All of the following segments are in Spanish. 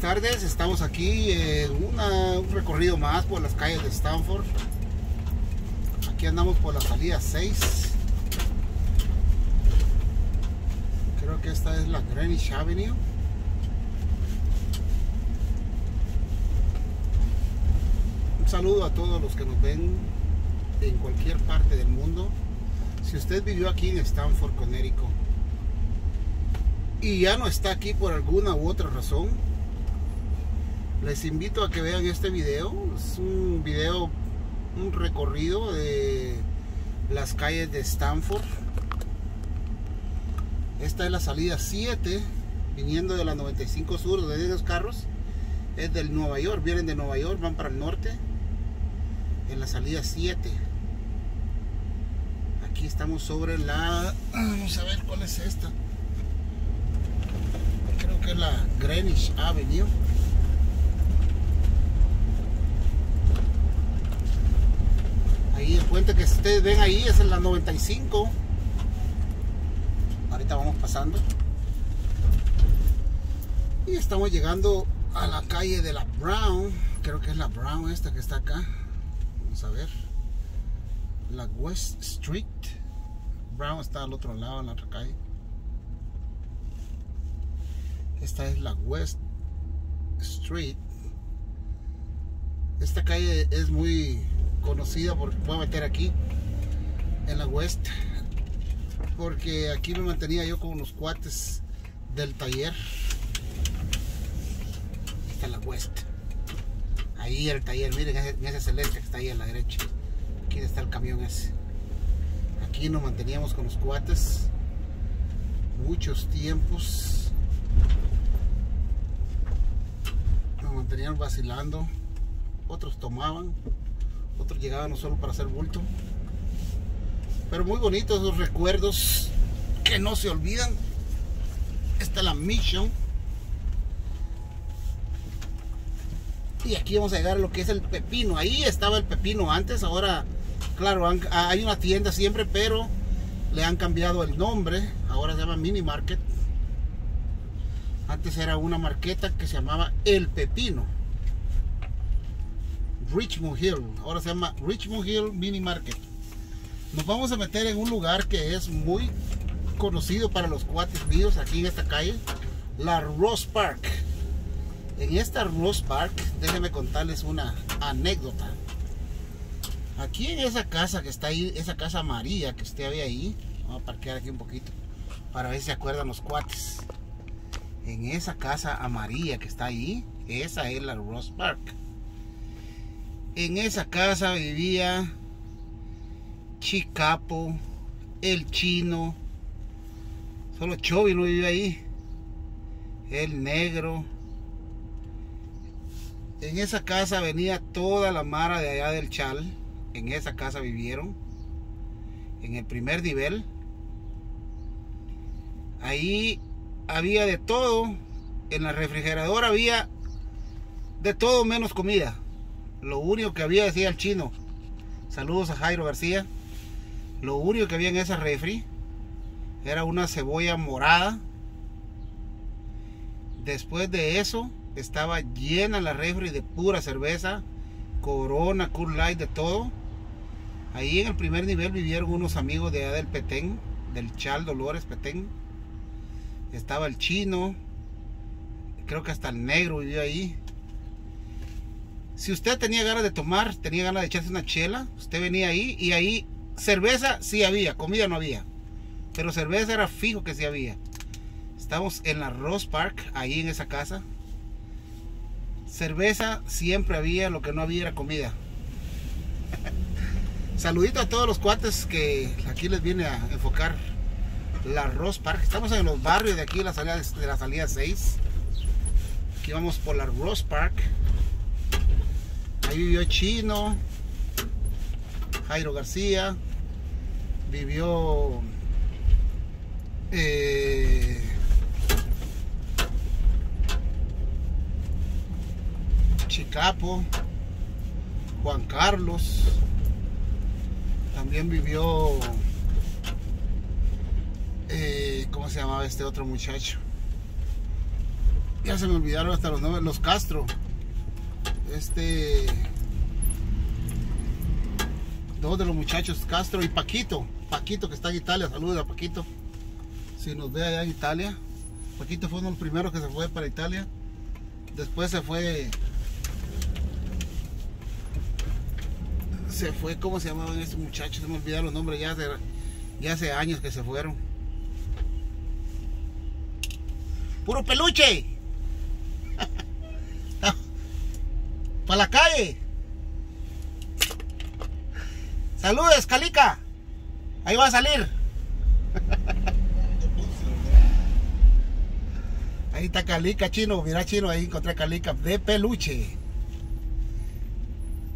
buenas tardes. Estamos aquí en una- un recorrido más por las calles de Stanford. Aquí andamos por la salida 6. Creo que esta es la Greenwich Avenue. Un saludo a todos los que nos ven en cualquier parte del mundo. Si usted vivió aquí en Stanford, Connecticut, y ya no está aquí por alguna u otra razón, les invito a que vean este video. Es un video, un recorrido de las calles de Stanford. Esta es la salida 7, viniendo de la 95 Sur, de esos carros es del Nueva York, vienen de Nueva York, van para el norte, en la salida 7. Aquí estamos sobre la, vamos a ver cuál es esta creo que es la Greenwich Avenue. Ahí el puente que ustedes ven ahí es en la 95. Ahorita vamos pasando. Y estamos llegando a la calle de la Brown. Creo que es la Brown esta que está acá. Vamos a ver. La West Street. Brown está al otro lado, en la otra calle. Esta es la West Street. Esta calle es muy conocida porque voy a meter aquí en la West porque aquí me mantenía yo con unos cuates del taller. Esta es la West. Ahí el taller, miren ese, ese celeste que está ahí a la derecha. Aquí está el camión ese. Aquí nos manteníamos con los cuates muchos tiempos. nos mantenían vacilando, otros tomaban, otros llegaban solo para hacer bulto. Pero muy bonitos esos recuerdos que no se olvidan. Esta es la Mission. Y aquí vamos a llegar a lo que es el pepino. Ahí estaba el pepino antes, ahora, claro, hay una tienda siempre, pero le han cambiado el nombre. Ahora se llama Mini Market. Antes era una marqueta que se llamaba El Pepino. Richmond Hill. Ahora se llama Richmond Hill Mini Market. Nos vamos a meter en un lugar que es muy conocido para los cuates míos aquí en esta calle. La Rose Park. En esta Rose Park, déjenme contarles una anécdota. Aquí en esa casa que está ahí, esa casa amarilla que usted ve ahí, vamos a parquear aquí un poquito para ver si se acuerdan los cuates en esa casa amarilla que está ahí, esa es la Ross Park. En esa casa vivía Chicapo, el chino, solo Chovy no vivía ahí, el negro. En esa casa venía toda la mara de allá del Chal, en esa casa vivieron, en el primer nivel. Ahí había de todo. En la refrigeradora había de todo menos comida. Lo único que había, decía el chino. Saludos a Jairo García. Lo único que había en esa refri era una cebolla morada. Después de eso, estaba llena la refri de pura cerveza, Corona, Cool Light, de todo. Ahí en el primer nivel vivieron unos amigos de allá del Petén, del Chal Dolores Petén estaba el chino, creo que hasta el negro vivió ahí. Si usted tenía ganas de tomar, tenía ganas de echarse una chela, usted venía ahí y ahí cerveza sí había, comida no había, pero cerveza era fijo que sí había. Estamos en la Rose Park, ahí en esa casa. Cerveza siempre había, lo que no había era comida. Saludito a todos los cuates que aquí les viene a enfocar la Rose Park. Estamos en los barrios de aquí, la salida de la salida 6. Aquí vamos por la Rose Park. Ahí vivió Chino, Jairo García, vivió eh, Chicapo, Juan Carlos, también vivió eh, ¿cómo se llamaba este otro muchacho? Ya se me olvidaron hasta los nombres. Los Castro. Este. Dos de los muchachos, Castro y Paquito. Paquito que está en Italia. Saludos a Paquito. Si nos ve allá en Italia. Paquito fue uno de los primeros que se fue para Italia. Después se fue. Se fue, ¿cómo se llamaban estos muchachos? Se me olvidaron los nombres ya hace, ya hace años que se fueron. ¡Puro peluche! ¡Para la calle! ¡Saludes, Calica! Ahí va a salir. Ahí está Calica chino, mira chino, ahí encontré Calica de peluche.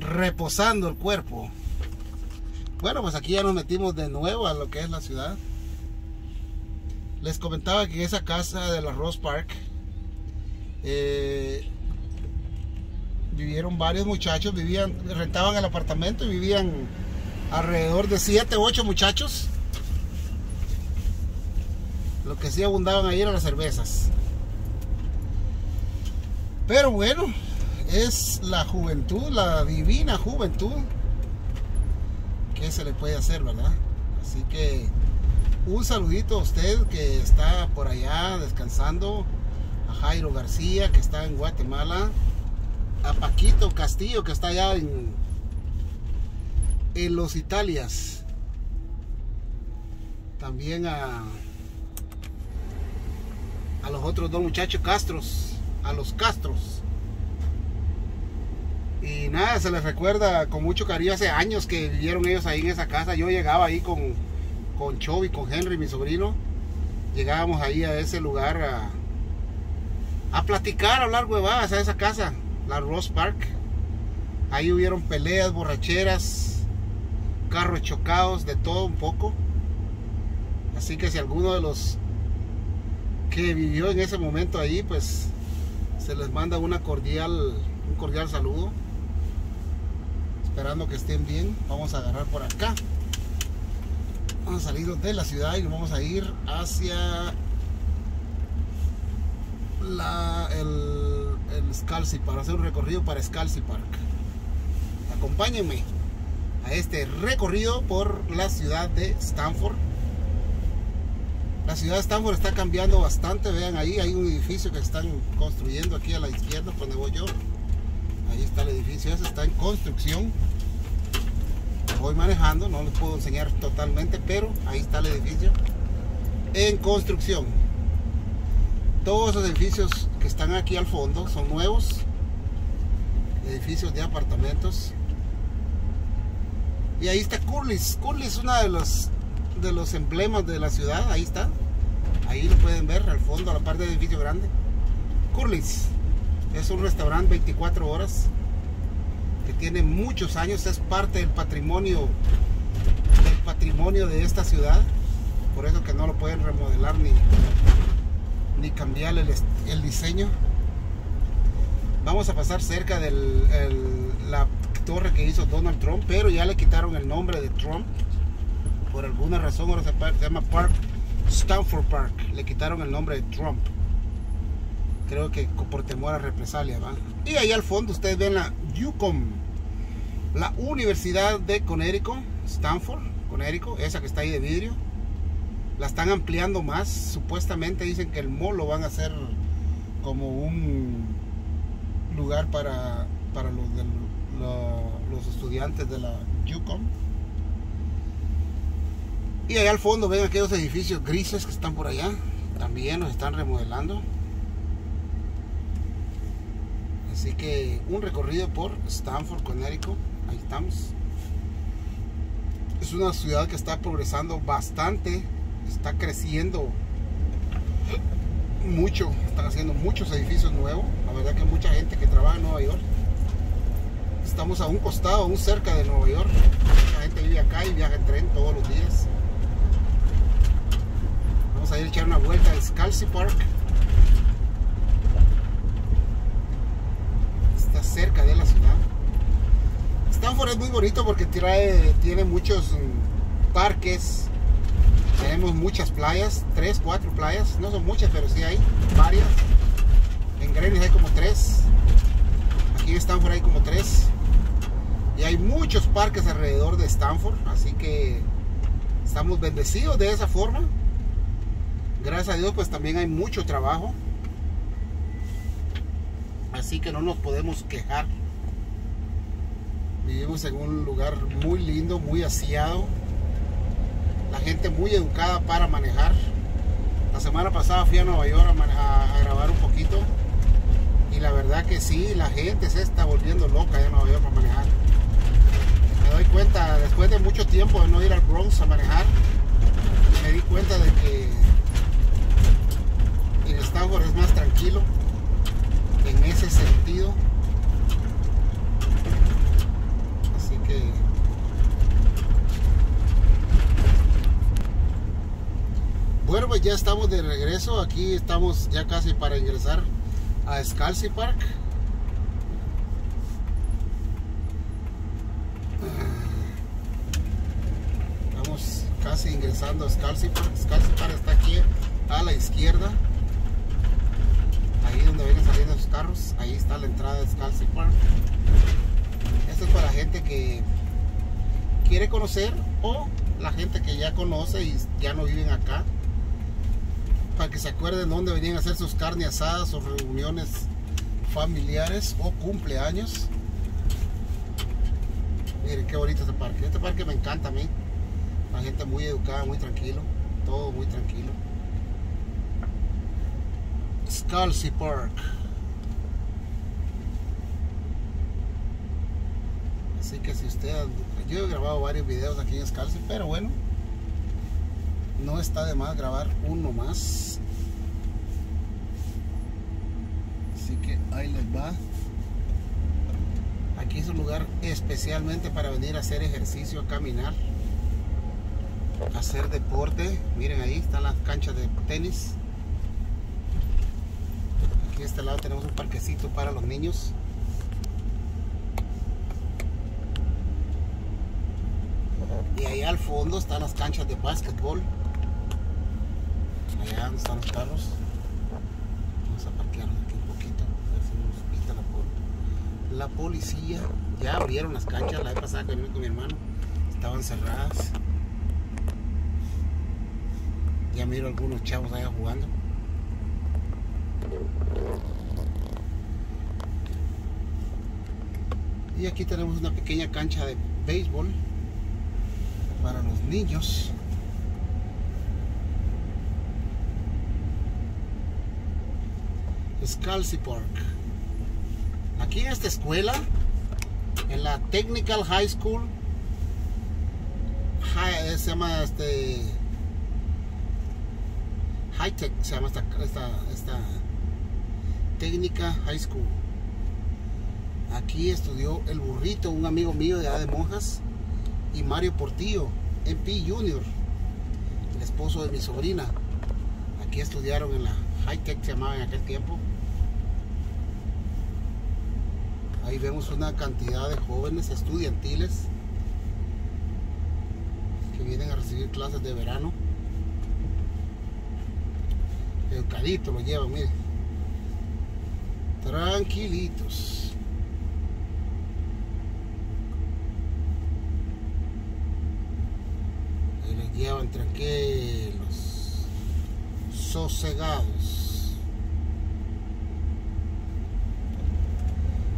Reposando el cuerpo. Bueno, pues aquí ya nos metimos de nuevo a lo que es la ciudad. Les comentaba que esa casa de la Rose Park eh, vivieron varios muchachos, vivían, rentaban el apartamento y vivían alrededor de 7, 8 muchachos. Lo que sí abundaban ahí eran las cervezas. Pero bueno, es la juventud, la divina juventud. ¿Qué se le puede hacer, verdad? Así que un saludito a usted que está por allá descansando. A Jairo García que está en Guatemala. A Paquito Castillo que está allá en, en los Italias. También a, a los otros dos muchachos Castros a los Castros. Y nada, se les recuerda con mucho cariño hace años que vivieron ellos ahí en esa casa. Yo llegaba ahí con, con Chovy, con Henry, mi sobrino. Llegábamos ahí a ese lugar a, a platicar, a hablar huevadas a esa casa, la Ross Park. Ahí hubieron peleas, borracheras, carros chocados, de todo un poco. Así que si alguno de los que vivió en ese momento ahí, pues se les manda una cordial, un cordial saludo. Esperando que estén bien. Vamos a agarrar por acá. Vamos a salir de la ciudad y vamos a ir hacia la, el, el Scalzi para hacer un recorrido para Scalzi Park. Acompáñenme este recorrido por la ciudad de Stanford. La ciudad de Stanford está cambiando bastante. Vean ahí, hay un edificio que están construyendo aquí a la izquierda, donde voy yo. Ahí está el edificio, ese está en construcción. Voy manejando, no les puedo enseñar totalmente, pero ahí está el edificio en construcción. Todos los edificios que están aquí al fondo son nuevos, edificios de apartamentos. Y ahí está Curlis. Curlis es una de los de los emblemas de la ciudad, ahí está. Ahí lo pueden ver al fondo, a la parte del edificio grande. Curly's es un restaurante 24 horas que tiene muchos años, es parte del patrimonio del patrimonio de esta ciudad. Por eso que no lo pueden remodelar ni, ni cambiar el, el diseño. Vamos a pasar cerca de la torre que hizo Donald Trump, pero ya le quitaron el nombre de Trump por alguna razón ahora se, llama Park Stanford Park. Le quitaron el nombre de Trump. Creo que por temor a represalia, ¿va? Y ahí al fondo ustedes ven la UCOM, la Universidad de Connecticut, Stanford, Connecticut, esa que está ahí de vidrio. La están ampliando más. Supuestamente dicen que el mall lo van a hacer como un lugar para, para los, los estudiantes de la UCOM. Y allá al fondo ven aquellos edificios grises que están por allá. También los están remodelando. Así que un recorrido por Stanford, Connecticut. Ahí estamos. Es una ciudad que está progresando bastante. Está creciendo mucho. Están haciendo muchos edificios nuevos. La verdad que mucha gente que trabaja en Nueva York. Estamos a un costado, aún cerca de Nueva York. Mucha gente vive acá y viaja en tren todos los días. Vamos a ir a echar una vuelta a Scalzi Park. Está cerca de la ciudad. Stanford es muy bonito porque tiene muchos mm, parques. Tenemos muchas playas, tres, cuatro playas. No son muchas, pero sí hay varias. En Greenwich hay como tres. Aquí en Stanford hay como tres. Y hay muchos parques alrededor de Stanford. Así que estamos bendecidos de esa forma. Gracias a Dios pues también hay mucho trabajo. Así que no nos podemos quejar. Vivimos en un lugar muy lindo, muy aseado. La gente muy educada para manejar. La semana pasada fui a Nueva York a, grabar un poquito. Y la verdad que sí, la gente se está volviendo loca en Nueva York para manejar. Cuenta, después de mucho tiempo de no ir al Bronx a manejar, me di cuenta de que en Stanford es más tranquilo en ese sentido. Así que bueno, pues ya estamos de regreso. Aquí estamos ya casi para ingresar a Scalzi Park. Estamos casi ingresando a. Scalzi Park está aquí a la izquierda ahí donde vienen saliendo los carros, ahí está la entrada de Scalzi Park. Esto es para gente que quiere conocer o la gente que ya conoce y ya no viven acá. Para que se acuerden dónde venían a hacer sus carnes asadas o reuniones familiares o cumpleaños. Miren qué bonito este parque. Este parque me encanta a mí. La gente muy educada, muy tranquilo. Todo muy tranquilo. Scalzi Park. Así que si usted, yo he grabado varios videos aquí en Scalzi, pero bueno, no está de más grabar uno más. Así que ahí les va. Aquí es un lugar especialmente para venir a hacer ejercicio, a caminar, hacer deporte. Miren ahí están las canchas de tenis. Aquí de este lado tenemos un parquecito para los niños. Y ahí al fondo están las canchas de básquetbol. Allá están los carros. Vamos a parquearnos aquí un poquito. A ver si nos la, la policía. Ya abrieron las canchas. La vez pasada que con mi hermano. Estaban cerradas. Ya miro algunos chavos allá jugando. Y aquí tenemos una pequeña cancha de béisbol para los niños. Scalzi Park. Aquí en esta escuela, en la Technical High School, se llama este Se llama esta, esta, esta técnica High School. Aquí estudió el burrito, un amigo mío de A de Monjas, y Mario Portillo, MP Junior, el esposo de mi sobrina. Aquí estudiaron en la High Tech, se llamaba en aquel tiempo. Ahí vemos una cantidad de jóvenes estudiantiles que vienen a recibir clases de verano. Educadito lo llevan, miren. Tranquilitos. llevan tranquilos, sosegados.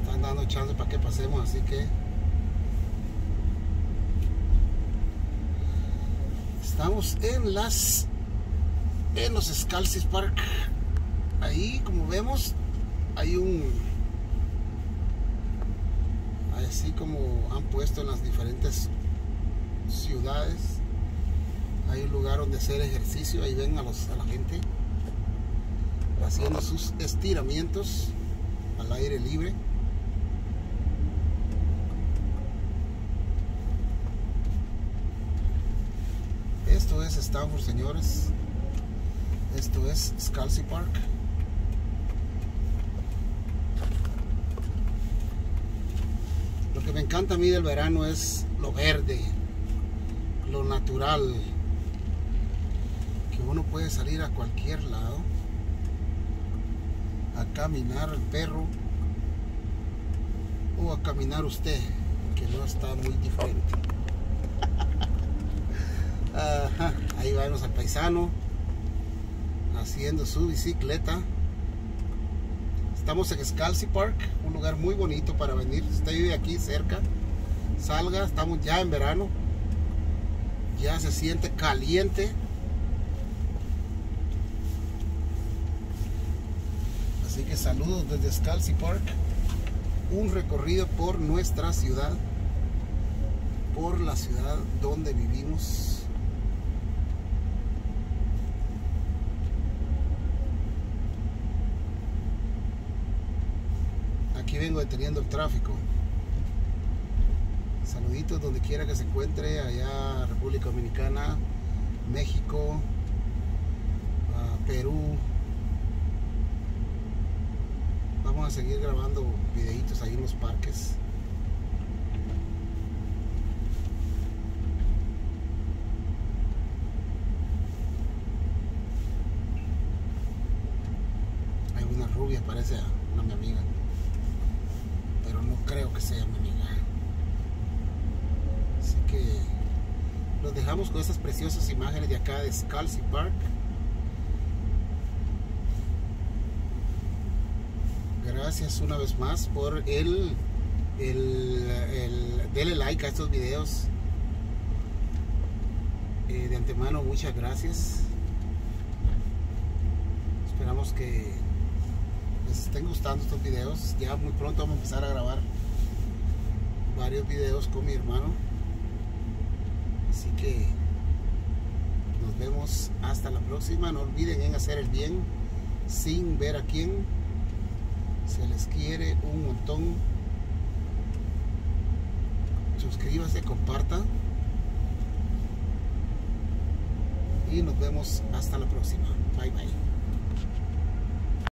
Están dando chance para que pasemos, así que estamos en las en los Scalcis Park. Ahí, como vemos, hay un así como han puesto en las diferentes ciudades hay un lugar donde hacer ejercicio, ahí ven a, los, a la gente haciendo sus estiramientos al aire libre. Esto es Stanford, señores. Esto es Scalzi Park. Lo que me encanta a mí del verano es lo verde, lo natural uno puede salir a cualquier lado a caminar el perro o a caminar usted, que no está muy diferente. ahí vamos al paisano haciendo su bicicleta. Estamos en Scalzi Park, un lugar muy bonito para venir. Si usted vive aquí cerca, salga, estamos ya en verano. Ya se siente caliente. Así que saludos desde Scalzi Park. Un recorrido por nuestra ciudad, por la ciudad donde vivimos. Aquí vengo deteniendo el tráfico. Saluditos donde quiera que se encuentre, allá República Dominicana, México, uh, Perú. Vamos a seguir grabando videitos ahí en los parques. Hay una rubia, parece a una mi amiga. Creo que sea mi amiga. Así que los dejamos con estas preciosas imágenes de acá de Scalzi Park. Gracias una vez más por el, el, el denle like a estos videos. Eh, de antemano muchas gracias. Esperamos que les estén gustando estos videos. Ya muy pronto vamos a empezar a grabar varios videos con mi hermano. Así que nos vemos hasta la próxima. No olviden en hacer el bien sin ver a quién. Se les quiere un montón. Suscríbase, comparta. Y nos vemos hasta la próxima. Bye bye.